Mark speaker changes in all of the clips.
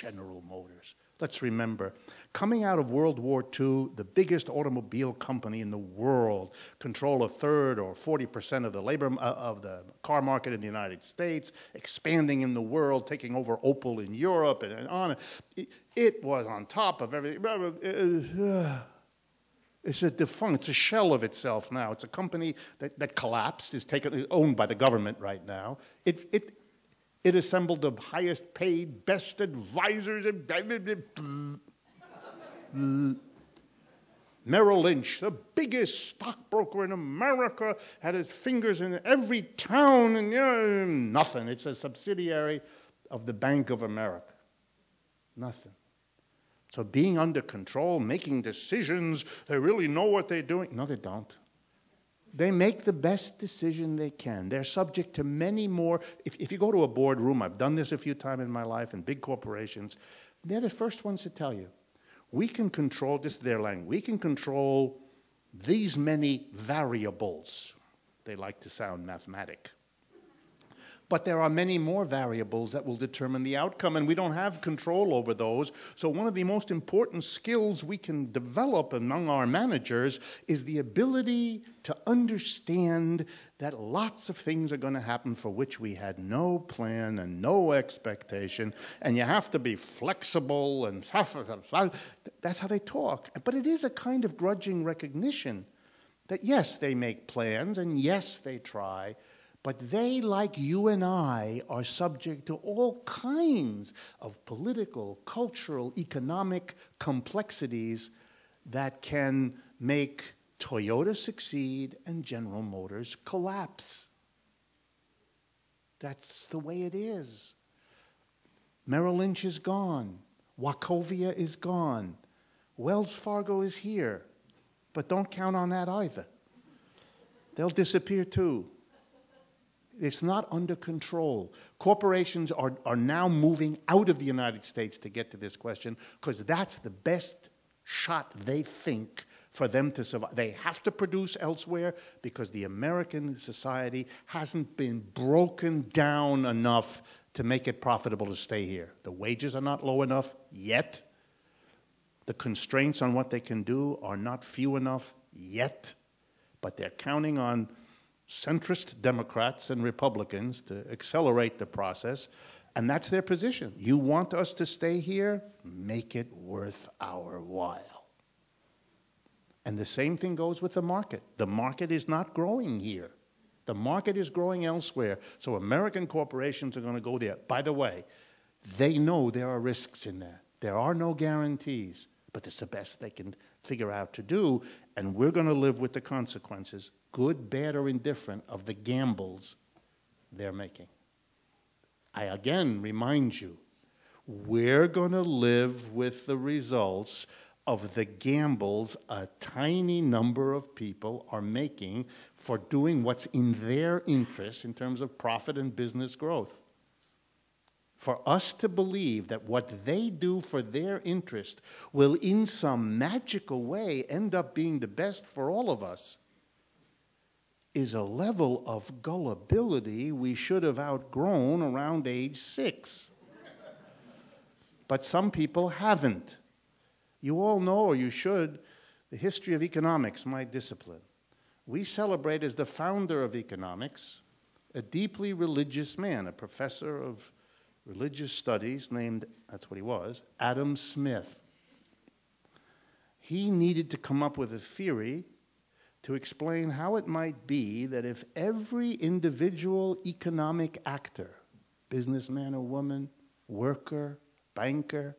Speaker 1: General Motors. Let's remember, coming out of World War II, the biggest automobile company in the world control a third or 40% of the labor uh, of the car market in the United States, expanding in the world, taking over Opel in Europe and, and on. It, it, was on top of everything. It's a defunct, it's a shell of itself now. It's a company that, that collapsed, is taken, owned by the government right now. It, it, it assembled the highest paid, best advisors. Merrill Lynch, the biggest stockbroker in America, had his fingers in every town and uh, nothing. It's a subsidiary of the Bank of America. Nothing. So being under control, making decisions, they really know what they're doing. No, they don't. They make the best decision they can. They're subject to many more. If, if you go to a boardroom, I've done this a few times in my life in big corporations, they're the first ones to tell you. We can control, this is their language, we can control these many variables. They like to sound mathematic. But there are many more variables that will determine the outcome, and we don't have control over those. So, one of the most important skills we can develop among our managers is the ability to understand that lots of things are going to happen for which we had no plan and no expectation, and you have to be flexible and that's how they talk. But it is a kind of grudging recognition that yes, they make plans and yes, they try, but they, like you and I, are subject to all kinds of political, cultural, economic complexities that can make Toyota succeed and General Motors collapse. That's the way it is. Merrill Lynch is gone. Wachovia is gone. Wells Fargo is here. But don't count on that either. They'll disappear too. It's not under control. Corporations are, are now moving out of the United States to get to this question because that's the best shot they think for them to survive. They have to produce elsewhere because the American society hasn't been broken down enough to make it profitable to stay here. The wages are not low enough yet. The constraints on what they can do are not few enough yet. But they're counting on centrist Democrats and Republicans to accelerate the process, and that's their position. You want us to stay here? Make it worth our while. And the same thing goes with the market. The market is not growing here. The market is growing elsewhere. So American corporations are going to go there. By the way, they know there are risks in that. There are no guarantees, but it's the best they can figure out to do, and we're going to live with the consequences good, bad, or indifferent, of the gambles they're making. I again remind you, we're going to live with the results of the gambles a tiny number of people are making for doing what's in their interest in terms of profit and business growth. For us to believe that what they do for their interest will, in some magical way, end up being the best for all of us is a level of gullibility we should have outgrown around age six. but some people haven't. You all know, or you should, the history of economics, my discipline. We celebrate as the founder of economics a deeply religious man, a professor of religious studies named, that's what he was, Adam Smith. He needed to come up with a theory to explain how it might be that if every individual economic actor, businessman or woman, worker, banker,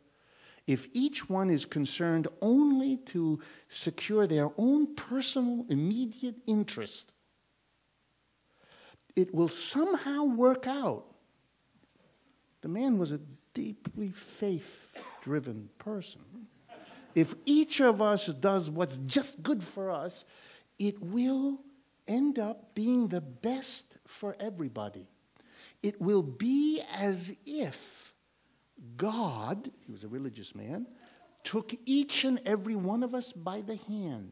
Speaker 1: if each one is concerned only to secure their own personal immediate interest, it will somehow work out. The man was a deeply faith driven person. If each of us does what's just good for us, it will end up being the best for everybody. It will be as if God, he was a religious man, took each and every one of us by the hand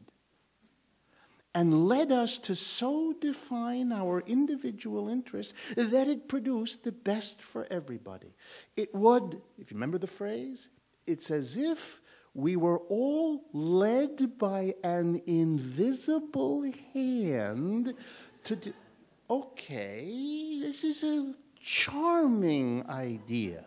Speaker 1: and led us to so define our individual interests that it produced the best for everybody. It would, if you remember the phrase, it's as if we were all led by an invisible hand to do. Okay, this is a charming idea,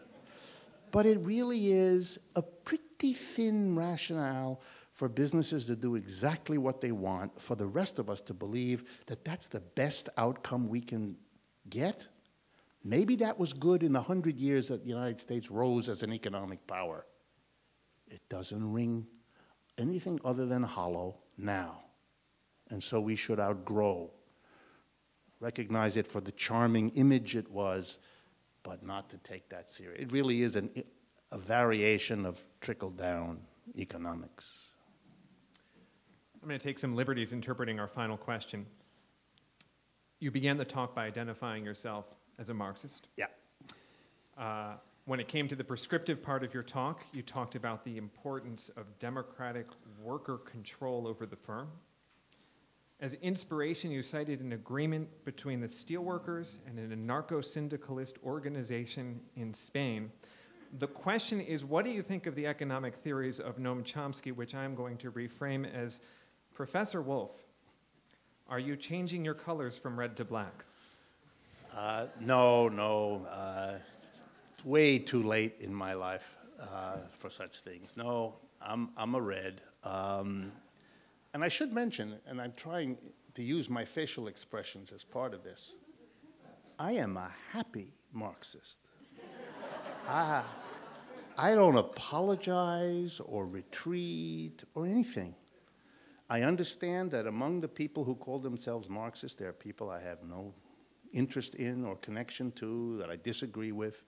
Speaker 1: but it really is a pretty thin rationale for businesses to do exactly what they want, for the rest of us to believe that that's the best outcome we can get. Maybe that was good in the hundred years that the United States rose as an economic power. It doesn't ring anything other than hollow now. And so we should outgrow. Recognize it for the charming image it was, but not to take that serious. It really is an, a variation of trickle down economics.
Speaker 2: I'm going to take some liberties interpreting our final question. You began the talk by identifying yourself as a Marxist.
Speaker 1: Yeah.
Speaker 2: Uh, when it came to the prescriptive part of your talk, you talked about the importance of democratic worker control over the firm. As inspiration, you cited an agreement between the steelworkers and an anarcho syndicalist organization in Spain. The question is what do you think of the economic theories of Noam Chomsky, which I'm going to reframe as Professor Wolff, are you changing your colors from red to black?
Speaker 1: Uh, no, no. Uh, way too late in my life uh, for such things. No, I'm, I'm a red. Um, and I should mention, and I'm trying to use my facial expressions as part of this, I am a happy Marxist. I, I don't apologize or retreat or anything. I understand that among the people who call themselves Marxists, there are people I have no interest in or connection to, that I disagree with.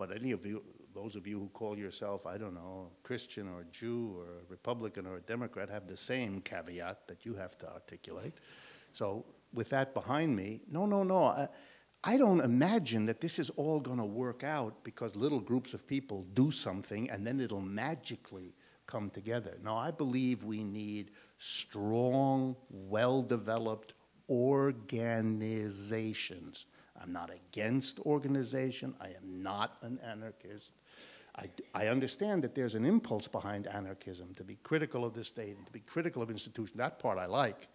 Speaker 1: But any of you, those of you who call yourself, I don't know, Christian or Jew or Republican or Democrat, have the same caveat that you have to articulate. So, with that behind me, no, no, no. I, I don't imagine that this is all going to work out because little groups of people do something and then it'll magically come together. No, I believe we need strong, well developed organizations I'm not against organization. I am not an anarchist. I, I, understand that there's an impulse behind anarchism to be critical of the state and to be critical of institutions. That part I like.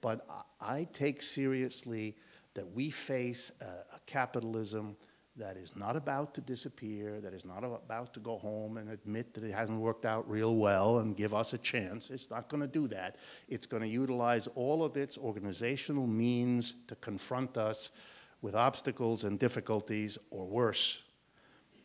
Speaker 1: But I, I take seriously that we face a, a, capitalism that is not about to disappear, that is not about to go home and admit that it hasn't worked out real well and give us a chance. It's not going to do that. It's going to utilize all of its organizational means to confront us with obstacles and difficulties or worse.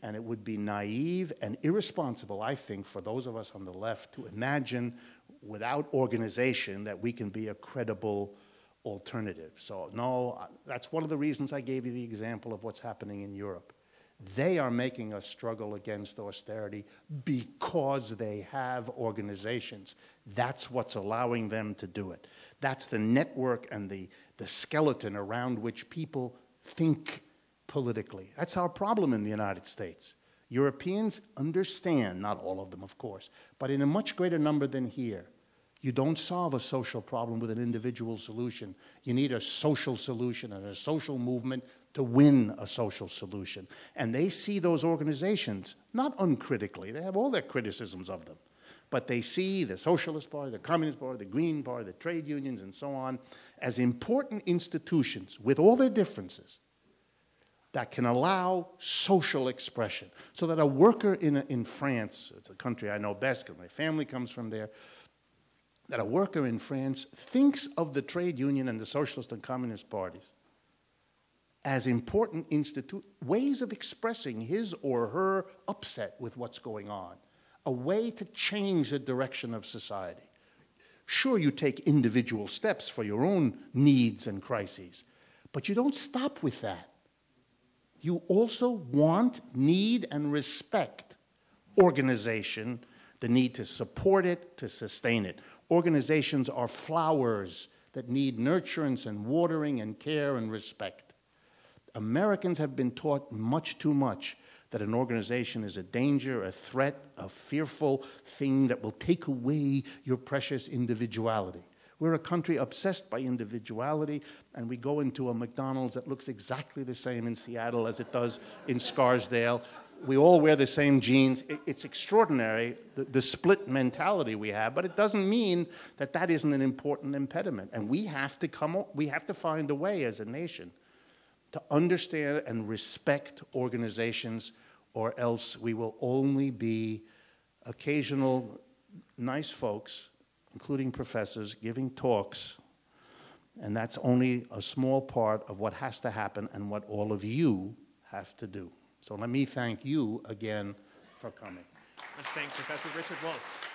Speaker 1: And it would be naive and irresponsible, I think, for those of us on the left to imagine without organization that we can be a credible alternative. So, no, that's one of the reasons I gave you the example of what's happening in Europe. They are making us struggle against austerity because they have organizations. That's what's allowing them to do it. That's the network and the, the skeleton around which people think politically. That's our problem in the United States. Europeans understand, not all of them, of course, but in a much greater number than here. You don't solve a social problem with an individual solution. You need a social solution and a social movement to win a social solution. And they see those organizations, not uncritically, they have all their criticisms of them, but they see the Socialist Party, the Communist Party, the Green Party, the trade unions, and so on, as important institutions with all their differences that can allow social expression. So that a worker in, in France, it's a country I know best because my family comes from there, that a worker in France thinks of the trade union and the socialist and communist parties as important institute ways of expressing his or her upset with what's going on a way to change the direction of society. Sure, you take individual steps for your own needs and crises, but you don't stop with that. You also want, need, and respect organization, the need to support it, to sustain it. Organizations are flowers that need nurturance and watering and care and respect. Americans have been taught much too much that an organization is a danger, a threat, a fearful thing that will take away your precious individuality. We're a country obsessed by individuality, and we go into a McDonald's that looks exactly the same in Seattle as it does in Scarsdale. We all wear the same jeans. It, it's extraordinary, the, the split mentality we have, but it doesn't mean that that isn't an important impediment. And we have to come, we have to find a way as a nation to understand and respect organizations, or else we will only be occasional nice folks, including professors, giving talks, and that's only a small part of what has to happen and what all of you have to do. So let me thank you again for coming.
Speaker 2: Let's thank Professor Richard Wolff.